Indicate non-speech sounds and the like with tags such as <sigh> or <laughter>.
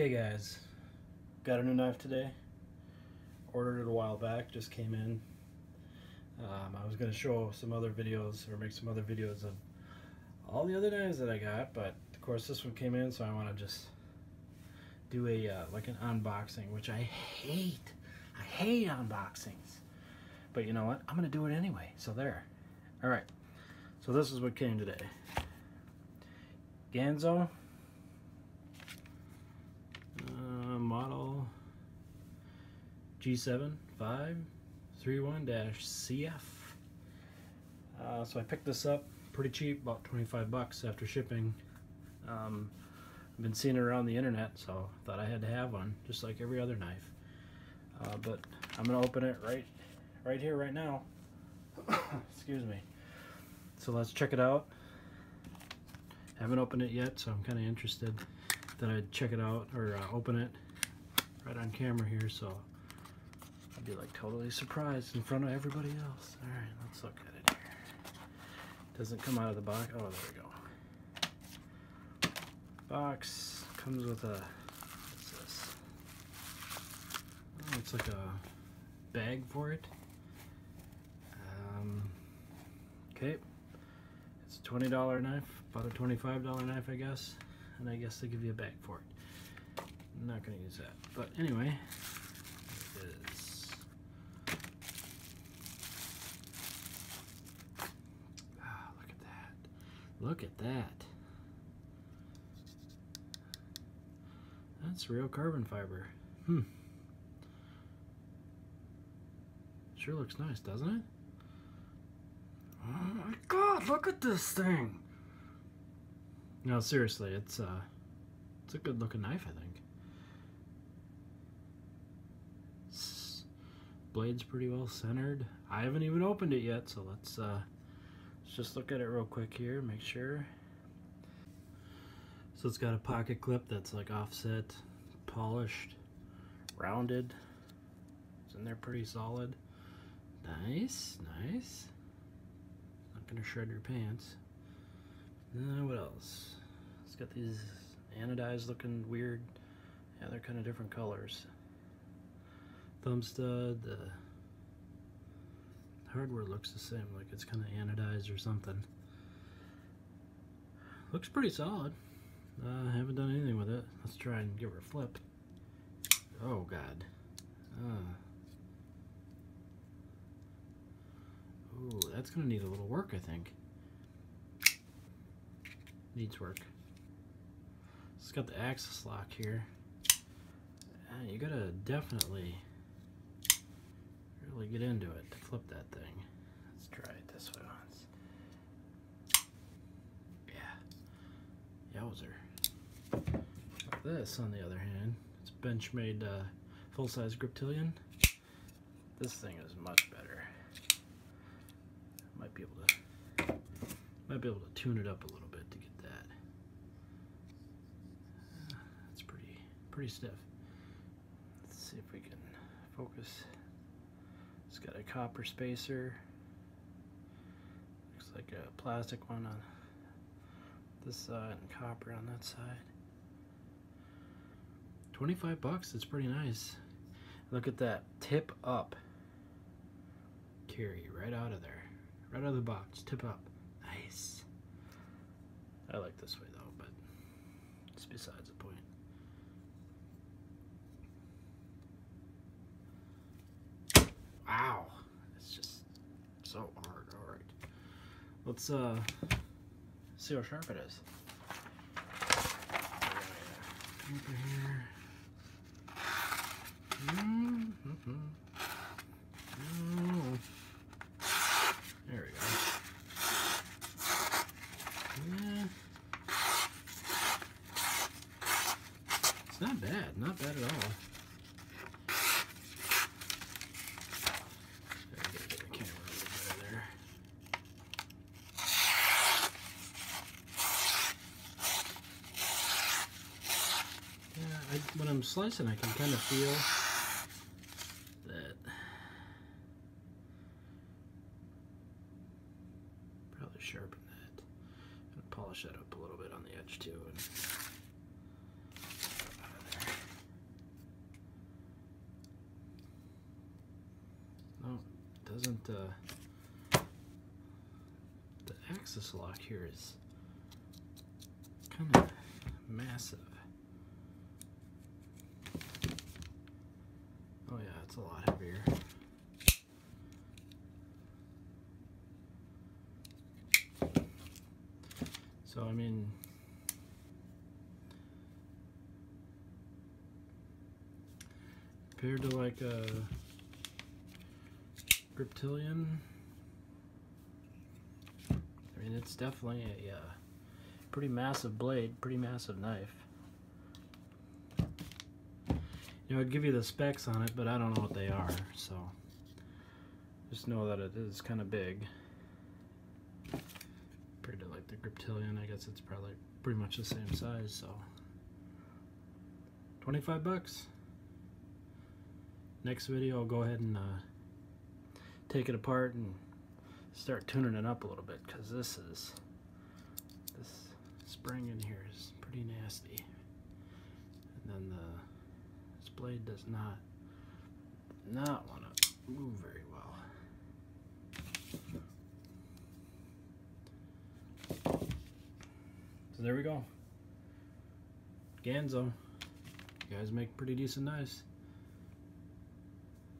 Okay guys, got a new knife today. Ordered it a while back, just came in. Um, I was going to show some other videos or make some other videos of all the other knives that I got, but of course this one came in so I want to just do a uh, like an unboxing, which I hate. I hate unboxings. But you know what? I'm going to do it anyway, so there. Alright, so this is what came today. Ganzo uh, model G7 531-CF. Uh, so I picked this up pretty cheap, about 25 bucks after shipping. Um, I've been seeing it around the internet, so I thought I had to have one, just like every other knife. Uh, but I'm gonna open it right, right here, right now. <coughs> Excuse me. So let's check it out. Haven't opened it yet, so I'm kind of interested that I'd check it out or uh, open it right on camera here. So I'd be like totally surprised in front of everybody else. All right, let's look at it here. Doesn't come out of the box. Oh, there we go. Box comes with a. What's this? Oh, it's like a bag for it. Um, okay. It's a $20 knife, about a $25 knife, I guess. And I guess they give you a bag for it. I'm not going to use that. But anyway, it is. Ah, look at that. Look at that. That's real carbon fiber. Hmm. Sure looks nice, doesn't it? Oh my god, look at this thing! No, seriously, it's uh it's a good looking knife, I think. Blade's pretty well centered. I haven't even opened it yet, so let's uh just look at it real quick here, make sure. So it's got a pocket clip that's like offset, polished, rounded. It's in there pretty solid. Nice, nice. Not gonna shred your pants. Uh, what else? It's got these anodized looking weird, yeah, they're kind of different colors. Thumb stud, the hardware looks the same, like it's kind of anodized or something. Looks pretty solid. Uh, I haven't done anything with it. Let's try and give her a flip. Oh god. Uh. That's gonna need a little work, I think. Needs work. It's got the axis lock here. Uh, you gotta definitely get into it to flip that thing. Let's try it this way once. Yeah. Yowzer. This, on the other hand, it's Benchmade uh, full-size Griptilian. This thing is much better. Might be able to might be able to tune it up a little bit to get that. It's pretty pretty stiff. Let's see if we can focus. It's got a copper spacer. Looks like a plastic one on this side and copper on that side. 25 bucks, it's pretty nice. Look at that, tip up. Carry right out of there. Right out of the box, tip up. Nice. I like this way though, but it's besides the point. Wow, it's just so hard. All right, let's uh see how sharp it is. Over here. There we go. It's not bad, not bad at all. I, when I'm slicing, I can kind of feel that. Probably sharpen that and polish that up a little bit on the edge too. And no, it doesn't. Uh, the axis lock here is kind of massive. A lot heavier. So I mean, compared to like a Griptilian, I mean it's definitely a uh, pretty massive blade, pretty massive knife. You know, I'd give you the specs on it, but I don't know what they are, so just know that it is kind of big. Compared to like the Griptilian, I guess it's probably pretty much the same size, so 25 bucks. Next video, I'll go ahead and uh, take it apart and start tuning it up a little bit because this is this spring in here is pretty nasty. And then the blade does not not want to move very well. So there we go. Ganzo. You guys make pretty decent knives.